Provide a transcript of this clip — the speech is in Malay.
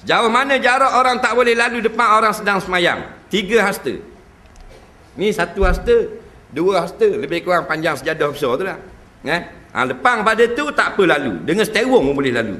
Jauh mana jarak orang tak boleh lalu depan orang sedang semayang. Tiga hasta. Ni satu hasta, dua hasta. Lebih kurang panjang sejadah besar tu lah. Eh? Ha, depan pada tu tak apa lalu. Dengan steering pun boleh lalu.